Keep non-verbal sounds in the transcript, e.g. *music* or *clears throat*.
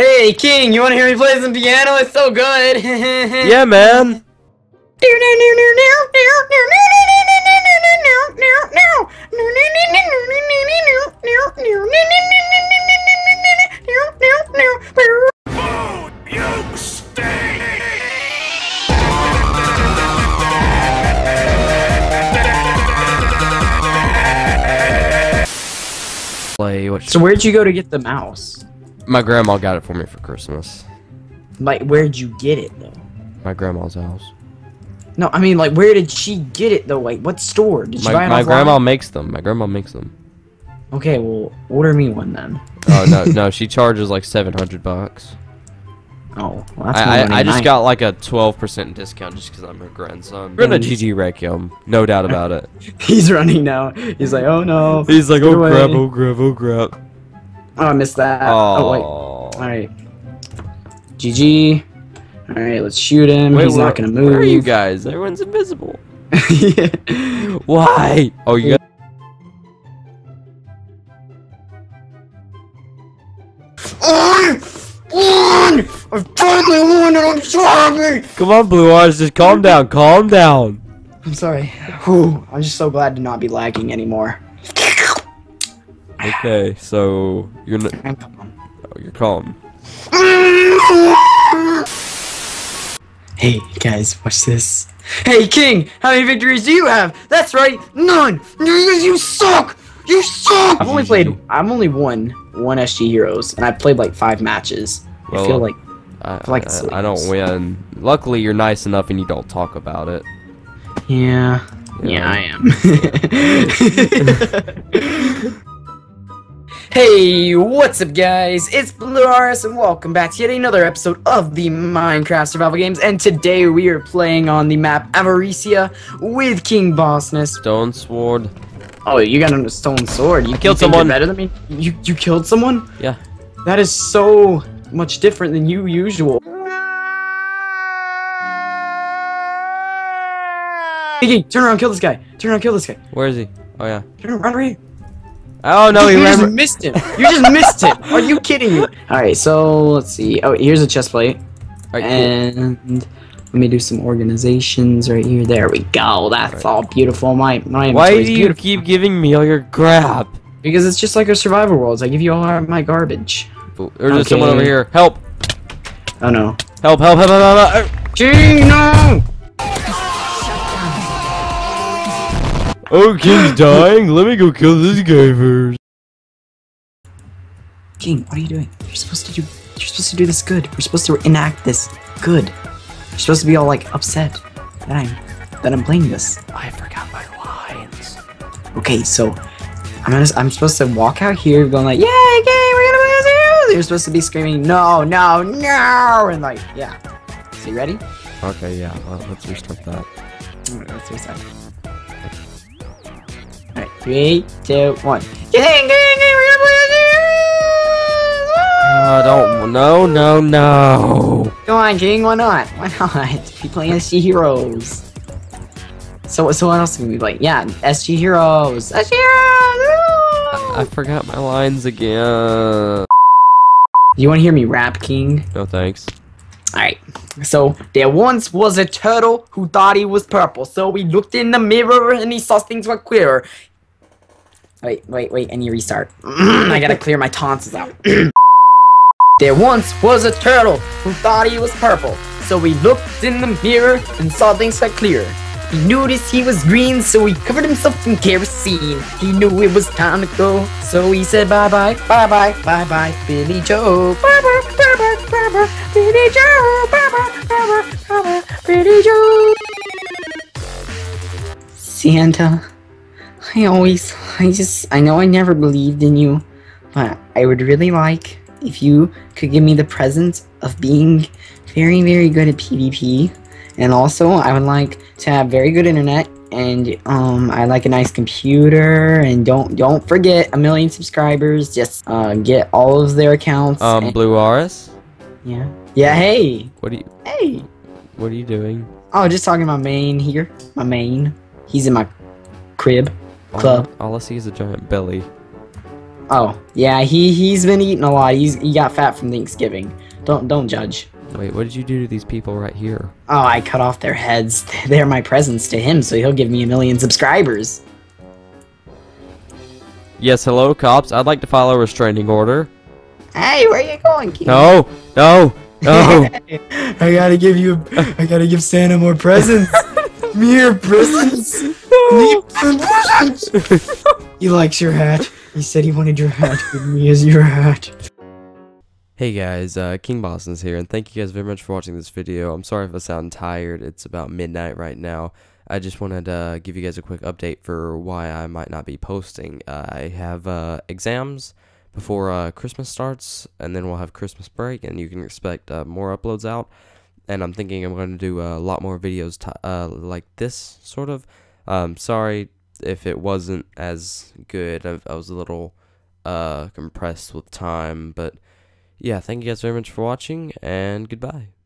Hey, King, you want to hear me play some piano? It's so good. *laughs* Yeah, man. You stink! Play what? So where'd you go to get the mouse? My grandma got it for me for Christmas. Like, where'd you get it though? My grandma's house. No, I mean, like, where did she get it though? Like, what store did she buy My, it my offline? grandma makes them. My grandma makes them. Okay, well, order me one then. Oh no, *laughs* no, she charges like seven hundred bucks. Oh, well, that's I, I, I just got like a twelve percent discount just because I'm her grandson. We're gonna. GG Requiem, no doubt about it. *laughs* He's running now. He's like, oh no. He's like, oh away." crap, oh crap, oh crap. Oh, I missed that. Oh, Oh, wait. Alright. GG. Alright, let's shoot him. Wait, He's where, not gonna move. Where are you guys? Everyone's invisible. Yeah. *laughs* Why? Oh, you got. I finally won and I'm sorry! Come on, Blue Eyes, just calm down, calm down. I'm sorry. Whew, I'm just so glad to not be lagging anymore. Okay, so you're n- I'm calm. oh, you're calm. Hey guys, watch this. Hey King, how many victories do you have? That's right, none. You, you suck. You suck. I've only played. I've only won one SG Heroes, and I played like five matches. I Well, feel like I, like I, I don't win. Luckily, you're nice enough and you don't talk about it. yeah, yeah, I am. *laughs* *laughs* Hey, what's up guys? It's Blue and welcome back to yet another episode of the Minecraft Survival Games and today we are playing on the map Avaricia with King Bossness. Stone sword. Oh, you got a stone sword. You killed you someone. better than me? You you killed someone? Yeah. That is so much different than you usual. Iggy, turn around, kill this guy. Turn around, kill this guy. Where is he? Oh yeah. Turn around, right here. Oh no, he you ran. just missed him. *laughs* You just missed him. Are you kidding me? *laughs* All right, so let's see. Oh, here's a chest plate, Alright, cool. and let me do some organizations right here. There we go. That's all beautiful. My my Why do you beautiful keep giving me all your crap? because it's just like a survival worlds. I give you all my garbage. There's someone over here. Help! Oh no. Help! Help! Help! Help! help, help. King, Oh, King's *gasps* dying. Let me go kill this guy first. King, what are you doing? You're supposed to do. You're supposed to do this good. We're supposed to enact this good. You're supposed to be all like upset that I'm that I'm playing this. I forgot my lines. Okay, so I'm gonna. I'm supposed to walk out here, going like, "Yay, King, we're gonna play this here!" You're supposed to be screaming, "No, no, no!" and like, yeah. So you ready? Okay, yeah. Well, let's restart that. Alright, let's restart. Alright, three, two, one. King, King, King, we're gonna play here! don't. No, no, no. Come on, King. Why not? Why not? *laughs* Be playing SG Heroes. So, so what else can we play? Yeah, SG Heroes. SG Heroes. I forgot my lines again. You want to hear me rap, King? No thanks. Alright. So, there once was a turtle who thought he was purple. So he looked in the mirror and he saw things were queer. Wait, wait, wait. I restart. *clears throat* I gotta clear my tonsils out. *clears throat* there once was a turtle who thought he was purple. So he looked in the mirror and saw things were clearer. He noticed he was green, so he covered himself in kerosene. He knew it was time to go, so he said bye bye, bye bye, bye bye, Billy Joe. Bye-bye, Bye bye, Billy Joe. Bye, bye bye, Billy Joe. Santa, I always, I just, I know I never believed in you, but I would really like if you could give me the present of being very, very good at PvP. And also, I would like to have very good internet, and um, I like a nice computer. And don't don't forget a million subscribers. Just uh, get all of their accounts. Um, and- Blue Aris, yeah, yeah. Hey, what are you? hey. What are you doing? Oh, just talking to my main here. My main. He's in my crib. Club. All, all I see is a giant belly. Oh, yeah, he he's been eating a lot. He's he got fat from Thanksgiving. Don't don't judge. Wait, what did you do to these people right here? Oh, I cut off their heads. *laughs* They're my presents to him, so he'll give me a million subscribers. Yes, hello, cops. I'd like to file a restraining order. Hey, where you going, King? No, no, no. *laughs* I gotta give you. I gotta give Santa more presents. *laughs* Mere presents. Mere presents. he likes your hat. He said he wanted your hat. Give me as your hat. Hey guys, uh, King Bossness here, and thank you guys very much for watching this video. I'm sorry if I sound tired. It's about midnight right now. I just wanted to uh, give you guys a quick update for why I might not be posting. Uh, I have uh, exams before uh, Christmas starts, and then we'll have Christmas break, and you can expect uh, more uploads out. And I'm thinking I'm going to do a lot more videos uh, like this, sort of. Um, sorry if it wasn't as good. I, I was a little uh, compressed with time, but yeah, thank you guys very much for watching, and goodbye.